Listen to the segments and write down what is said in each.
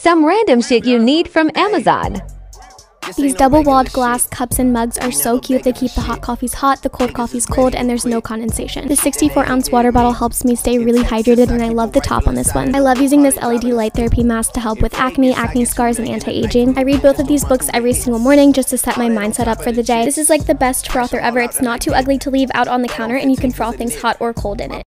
Some random shit you need from Amazon. These double walled glass cups and mugs are so cute. They keep the hot coffees hot, the cold coffees cold, and there's no condensation. The 64 ounce water bottle helps me stay really hydrated, and I love the top on this one. I love using this LED light therapy mask to help with acne, acne scars, and anti aging. I read both of these books every single morning just to set my mindset up for the day. This is like the best frother ever. It's not too ugly to leave out on the counter, and you can froth things hot or cold in it.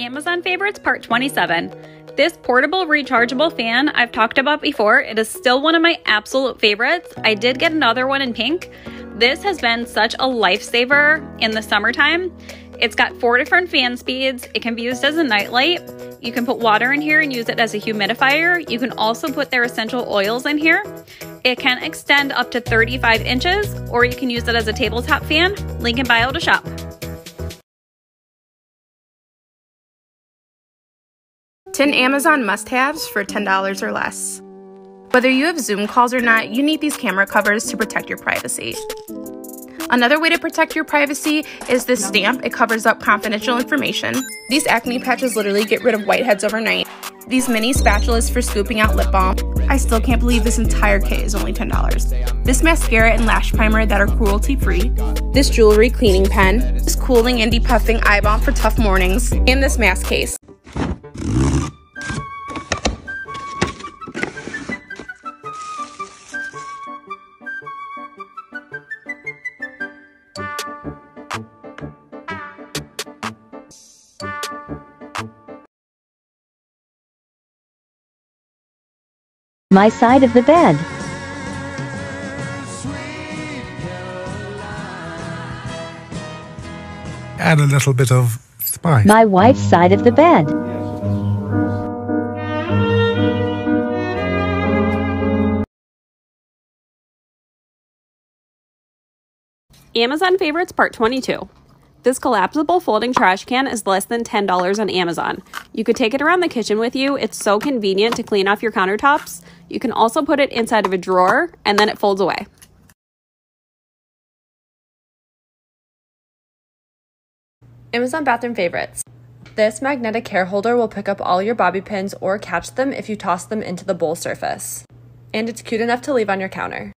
Amazon favorites part 27. This portable rechargeable fan I've talked about before. It is still one of my absolute favorites. I did get another one in pink. This has been such a lifesaver in the summertime. It's got four different fan speeds. It can be used as a nightlight. You can put water in here and use it as a humidifier. You can also put their essential oils in here. It can extend up to 35 inches, or you can use it as a tabletop fan. Link in bio to shop. 10 Amazon must haves for $10 or less. Whether you have Zoom calls or not, you need these camera covers to protect your privacy. Another way to protect your privacy is this stamp. It covers up confidential information. These acne patches literally get rid of whiteheads overnight. These mini spatulas for scooping out lip balm. I still can't believe this entire kit is only $10. This mascara and lash primer that are cruelty free. This jewelry cleaning pen. This cooling and depuffing eye balm for tough mornings. And this mask case. My side of the bed. Add a little bit of spice. My wife's side of the bed. Amazon favorites part 22. This collapsible folding trash can is less than $10 on Amazon. You could take it around the kitchen with you. It's so convenient to clean off your countertops. You can also put it inside of a drawer and then it folds away. Amazon bathroom favorites. This magnetic hair holder will pick up all your bobby pins or catch them if you toss them into the bowl surface. And it's cute enough to leave on your counter.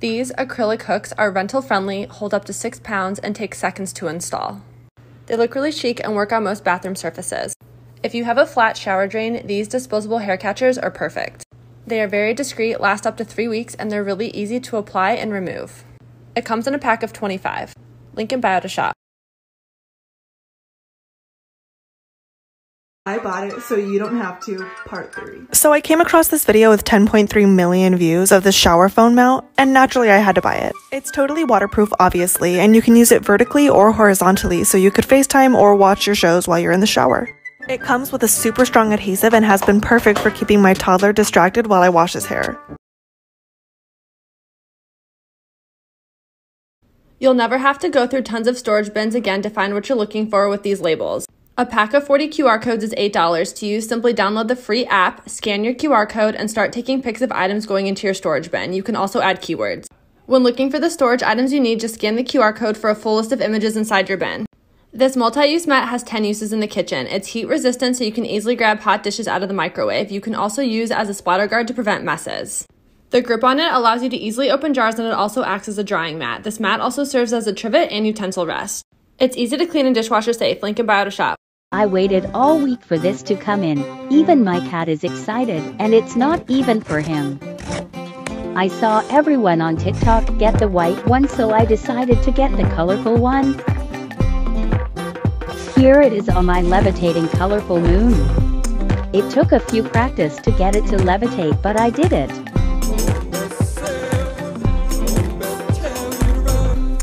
These acrylic hooks are rental friendly, hold up to 6 pounds, and take seconds to install. They look really chic and work on most bathroom surfaces. If you have a flat shower drain, these disposable hair catchers are perfect. They are very discreet, last up to 3 weeks, and they're really easy to apply and remove. It comes in a pack of 25. Link in bio to shop. I bought it so you don't have to. Part 3. So I came across this video with 10.3 million views of this shower phone mount, and naturally I had to buy it. It's totally waterproof, obviously, and you can use it vertically or horizontally, so you could FaceTime or watch your shows while you're in the shower. It comes with a super strong adhesive and has been perfect for keeping my toddler distracted while I wash his hair. You'll never have to go through tons of storage bins again to find what you're looking for with these labels. A pack of 40 QR codes is $8 to use. Simply download the free app, scan your QR code, and start taking pics of items going into your storage bin. You can also add keywords. When looking for the storage items you need, just scan the QR code for a full list of images inside your bin. This multi-use mat has 10 uses in the kitchen. It's heat resistant so you can easily grab hot dishes out of the microwave. You can also use as a splatter guard to prevent messes. The grip on it allows you to easily open jars and it also acts as a drying mat. This mat also serves as a trivet and utensil rest. It's easy to clean and dishwasher safe. Link in bio to shop. I waited all week for this to come in. Even my cat is excited, and it's not even for him. I saw everyone on TikTok get the white one, so I decided to get the colorful one. Here it is on my levitating colorful moon. It took a few practice to get it to levitate, but I did it.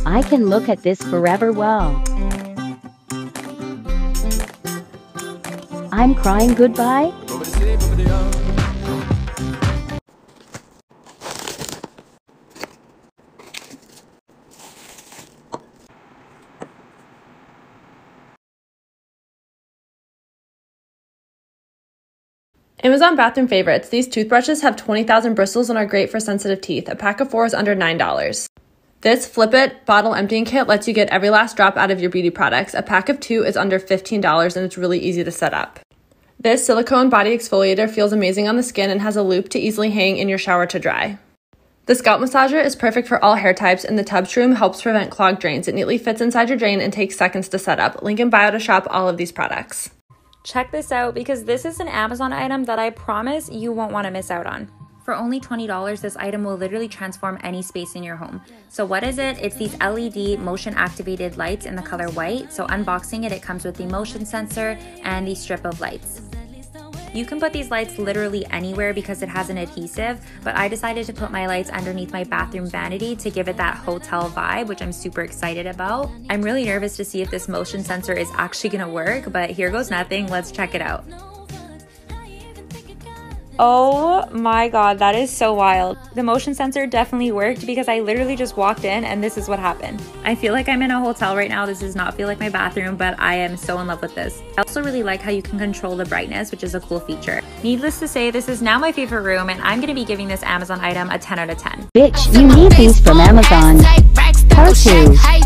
I can look at this forever well. I'm crying goodbye? Amazon bathroom favorites. These toothbrushes have 20,000 bristles and are great for sensitive teeth. A pack of four is under $9. This Flip It bottle emptying kit lets you get every last drop out of your beauty products. A pack of two is under $15 and it's really easy to set up. This silicone body exfoliator feels amazing on the skin and has a loop to easily hang in your shower to dry. The scalp massager is perfect for all hair types, and the TubShroom helps prevent clogged drains. It neatly fits inside your drain and takes seconds to set up. Link in bio to shop all of these products. Check this out because this is an Amazon item that I promise you won't want to miss out on. For only $20, this item will literally transform any space in your home. So what is it? It's these LED motion activated lights in the color white. So unboxing it, it comes with the motion sensor and the strip of lights. You can put these lights literally anywhere because it has an adhesive, but I decided to put my lights underneath my bathroom vanity to give it that hotel vibe, which I'm super excited about. I'm really nervous to see if this motion sensor is actually gonna work, but here goes nothing. Let's check it out. Oh my god, that is so wild. The motion sensor definitely worked because I literally just walked in and this is what happened. I feel like I'm in a hotel right now. This does not feel like my bathroom, but I am so in love with this. I also really like how you can control the brightness, which is a cool feature. Needless to say, this is now my favorite room and I'm gonna be giving this Amazon item a 10 out of 10. Bitch, you need these from Amazon. Part 2. pussy.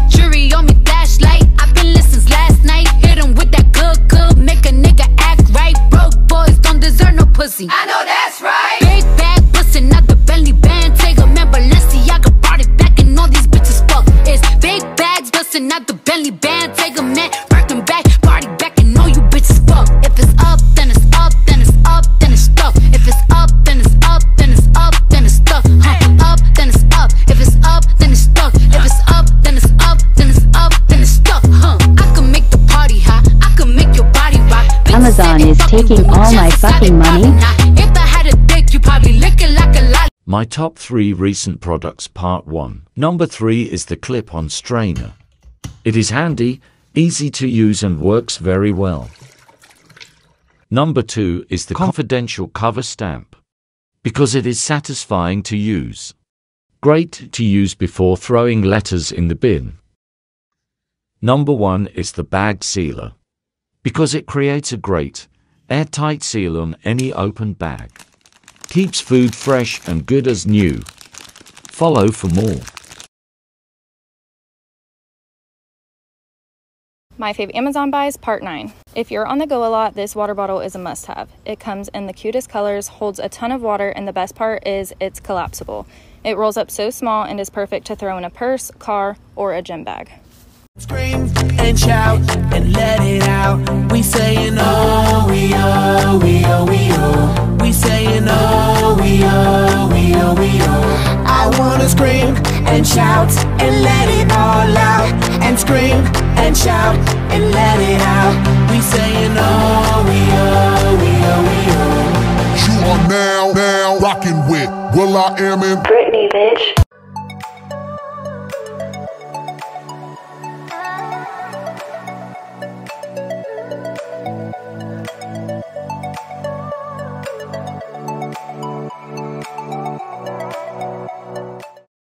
Fucking money. My top 3 recent products Part 1. Number 3 is the clip-on strainer. It is handy, easy to use and works very well. Number 2 is the confidential cover stamp. Because it is satisfying to use. Great to use before throwing letters in the bin. Number 1 is the bag sealer. Because it creates a great, airtight seal on any open bag. Keeps food fresh and good as new. Follow for more. My fave Amazon buys, part 9. If you're on the go a lot, this water bottle is a must have. It comes in the cutest colors, holds a ton of water, and the best part is it's collapsible. It rolls up so small and is perfect to throw in a purse, car, or a gym bag. Scream and shout and let it out. We saying oh, we oh, we oh, we oh. We saying oh, we oh, we oh, we oh. I wanna scream and shout and let it all out. And scream and shout and let it out. We saying oh, we oh, we oh, we oh. You are now, now rocking with will.i.am in Britney, bitch.